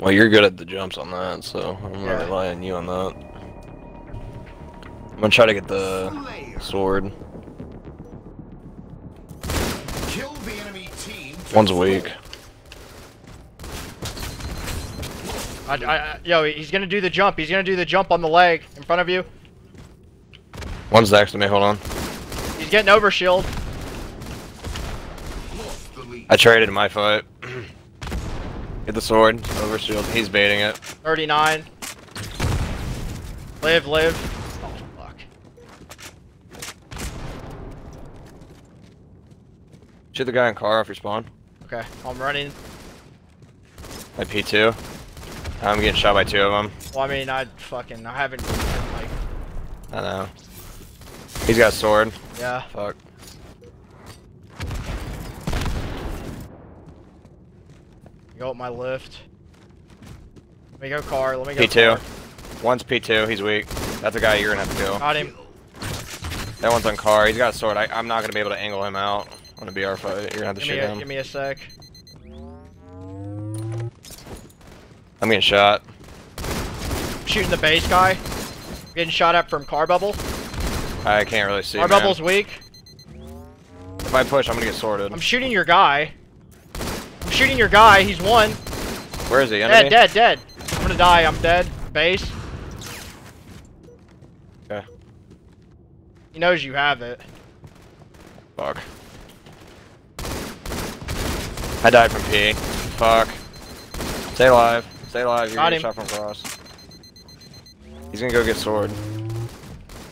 Well, you're good at the jumps on that, so I'm gonna Yeah. rely on you on that. I'm gonna try to get the sword. Kill the enemy team. One's weak. I, I, I- yo, he's gonna do the jump. He's gonna do the jump on the leg in front of you. One's next to me. Hold on. He's getting over shield. Lost the lead. I traded my fight. Get the sword. Over shield. He's baiting it. 39. Live, live. Oh, fuck. Shoot the guy in car off your spawn. Okay, I'm running. My P2. I'm getting shot by two of them. Well, I mean, I fucking, I haven't, like, I know. He's got a sword. yeah. Fuck. Go up my lift. Let me go car, let me go P2. car. One's P2. He's weak. That's a guy you're gonna have to kill. Got him. That one's on car. He's got a sword. I, I'm not gonna be able to angle him out. On a BR fight. You're gonna have to Give shoot a, him. give me a sec. I'm getting shot. Shooting the base guy. Getting shot at from car bubble. I can't really see. Car man. bubble's weak. If I push, I'm gonna get sorted. I'm shooting your guy. Shooting your guy. He's one. Where is he? Enemy? Dead, dead, dead. I'm gonna die. I'm dead. Base. Okay. He knows you have it. Fuck. I died from P. Fuck. Stay alive. Stay alive. You're Got gonna him. shot from cross. He's gonna go get sword.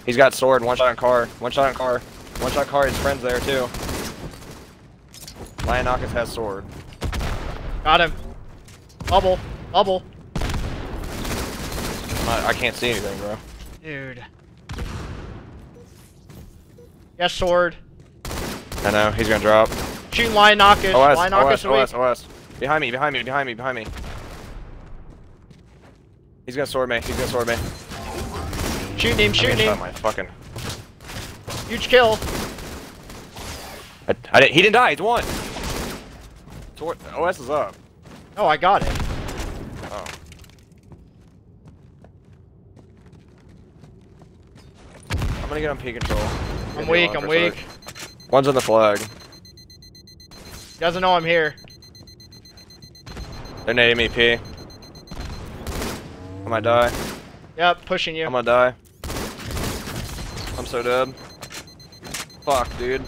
He's got sword. One shot on car. One shot on car. One shot car. His friend's there too. Lionakis has sword. Got him. Bubble. Bubble. I, I can't see anything, bro. Dude. Yes, sword. I know. He's gonna drop. Shooting Lion Knockus. OS. OS. OS. OS. Behind me. Behind me. Behind me. Behind me. He's gonna sword me. He's gonna sword me. Shooting him, shooting him. my fucking. Huge kill. I, I didn't, he didn't die. He's one. Sword, OS is up. Oh, I got it. Oh. I'm gonna get on P control. I'm weak, I'm weak. sec. One's on the flag. He doesn't know I'm here. They're nading me P. I might die. Yep, pushing you. I'm gonna die. I'm so dead. Fuck, dude.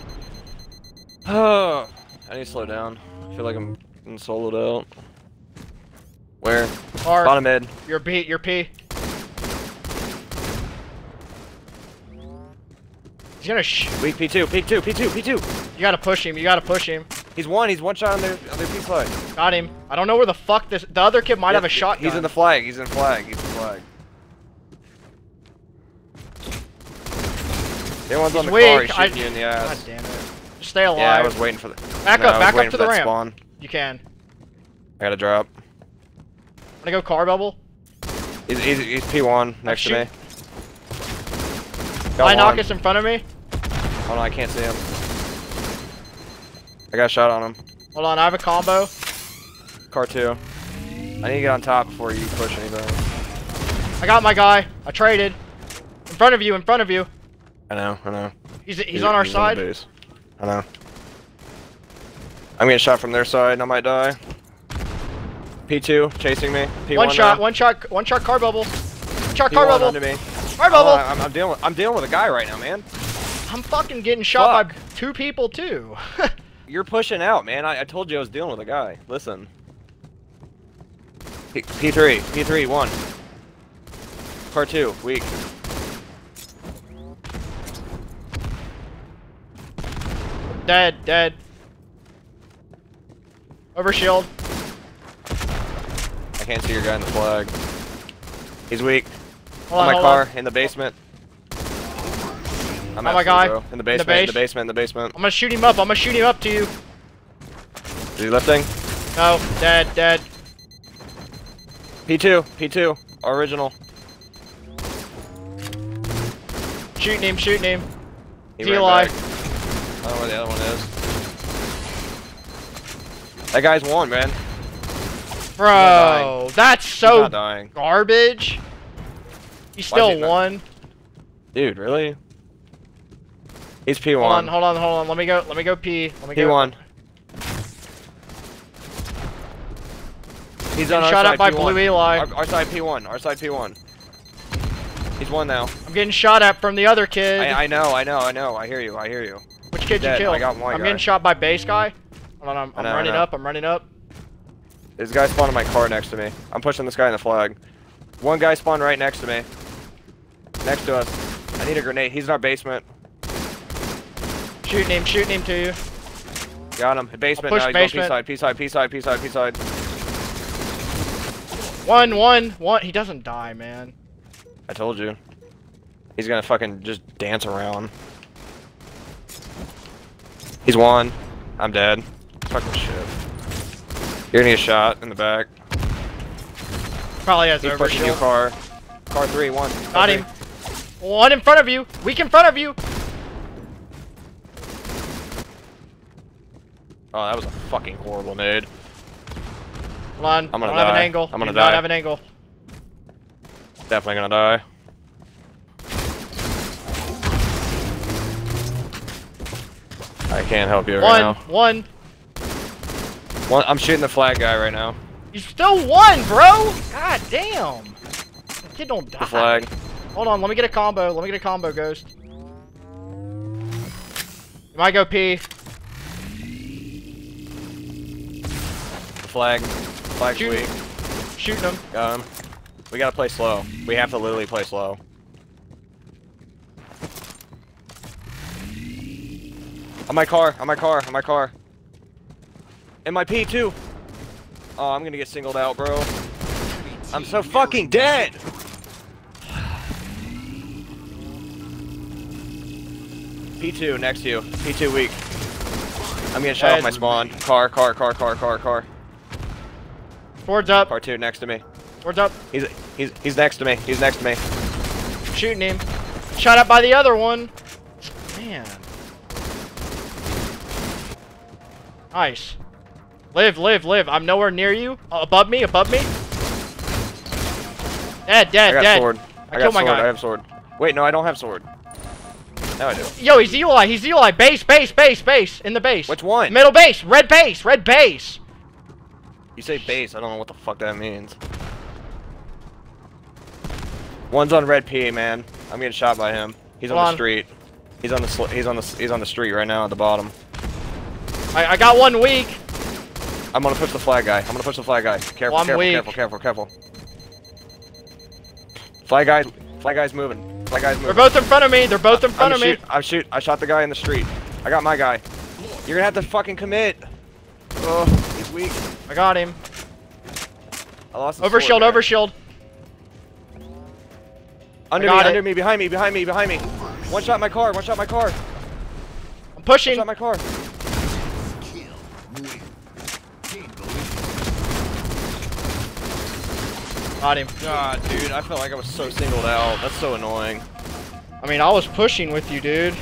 Oh, I need to slow down. I feel like I'm getting soloed out. Where? Or Bottom mid. you're P, P. He's gonna sh- Weak P2, P2, P2, P2. You gotta push him, you gotta push him. He's one, he's one shot on their, on their P flag. Got him. I don't know where the fuck this- the other kid might have a shotgun. He's in the flag, he's in flag, he's in flag. The one's on He's the car, weak, he's I- shooting you in the ass. God damn it. Stay alive. Yeah, I was waiting for the. Back no, up, back up to the ramp. Spawn. You can. I gotta drop. i Wanna go car bubble? He's, he's, he's P1 next to me. I knock us in front of me. Oh no, I can't see him. I got a shot on him. Hold on, I have a combo. Car 2. I need to get on top before you push anything. I got my guy. I traded. In front of you, in front of you. I know, I know. He's he's on our the side. I know. I'm getting shot from their side and I might die. P2 chasing me. P1 one shot, now. one shot, one shot car bubble. One shot car P1 bubble. onto me. Car Oh, bubble. I'm, I'm dealing with I'm dealing with a guy right now, man. I'm fucking getting shot by two people too. You're pushing out, man. I, I told you I was dealing with a guy. Listen. P- P3, P3, one. Car two, weak. Dead, dead. Over shield. I can't see your guy in the flag. He's weak. Hold on my hold car, in the basement. I'm Oh my bro. In the In the basement, in the basement, in the basement. I'm gonna shoot him up. I'm gonna shoot him up to you. Is he lifting? No, dead, dead. P2, P2, original. Shooting him, shooting him. He Is he alive? back. I don't know where the other one is. That guy's one, man. Bro, that's so garbage. He still won. Dude, really? He's P1. Hold on, hold on, hold on. Let me go. Let me go pee. Let me go. P1. He's on shot side, at by P1. Blue Eli. Our, our side P1. Our side P1. He's one now. I'm getting shot at from the other kid. I, I know, I know, I know. I hear you. I hear you. Which kid you dead. killed? I got one I'm guy. getting shot by base guy. Hold on, I'm, I'm know, running up. I'm running up. A guy spawned in my car next to me. I'm pushing this guy in the flag. One guy spawned right next to me. Next to us. I need a grenade. He's in our basement. Shooting him, shooting him to you. Got him. Basement. I'll Now push he's basement. on P side, P side, P side, P side, P side. One, one, one. He doesn't die, man. I told you. He's gonna fucking just dance around. He's one. I'm dead. Fucking shit. You're gonna get shot in the back. Probably has He's pushing you, overshield. car. Car three, one. Car Got three. him. One in front of you. Weak in front of you. Oh, that was a fucking horrible nade. Hold on. I'm gonna I don't have an die. angle. I'm gonna Do not die. have an angle. Definitely gonna die. I can't help you right now. one. One, I'm shooting the flag guy right now. You still won, bro. God damn. That kid don't die. The flag. Hold on. Let me get a combo. Let me get a combo, Ghost. You might go pee. The flag. Flag's Shoot. weak. Shooting him. Got him. We gotta play slow. We have to literally play slow. On my car, on my car, on my car. In my P too. Oh, I'm gonna get singled out, bro. I'm so fucking dead. P2 next to you. P2 weak. I'm getting shot off my spawn. Car, car, car, car, car, car. Ford's up. Car two next to me. Ford's up. He's he's he's next to me. He's next to me. Shooting him. Shot up by the other one. Man. Nice. Live, live, live. I'm nowhere near you. Uh, above me, above me. Dead, I dead, got dead. sword. I I, got killed my sword. guy. I have sword. Wait, no, I don't have sword. Now I do. Yo, he's Eli. He's Eli. Base, base, base, base. In the base. Which one? Middle base. Red base. Red base. You say base. I don't know what the fuck that means. One's on red P, man. I'm getting shot by him. He's on Hold the street. He's on the he's on the he's on the street right now at the bottom. I, I got one weak. I'm gonna push the flag guy. I'm gonna push the flag guy. Careful, Well, careful, weak. careful, careful, careful. Flag guy, flag guy's moving. Flag guy's moving. They're both in front of me. They're both in front I'm of me. shoot, I shoot. I shot the guy in the street. I got my guy. You're gonna have to fucking commit. Oh, he's weak. I got him. I lost. the Overshield, overshield. Under me, got under me, behind me, behind me, behind me. One shot my car. One shot my car. I'm pushing. One shot my car. Kill. Win. Gain the lead. Got him. God, dude, I felt like I was so singled out. That's so annoying. I mean, I was pushing with you, dude.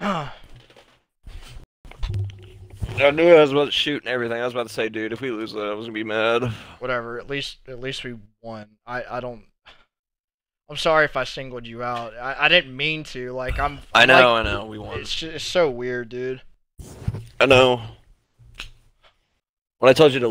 I knew I was about to shoot and everything. I was about to say, dude, if we lose that, I was gonna be mad. Whatever. At least, at least we won. I, I don't. I'm sorry if I singled you out. I, I didn't mean to. Like I'm. I like, know, I know, we won. It's just, it's so weird, dude. I know. When I told you to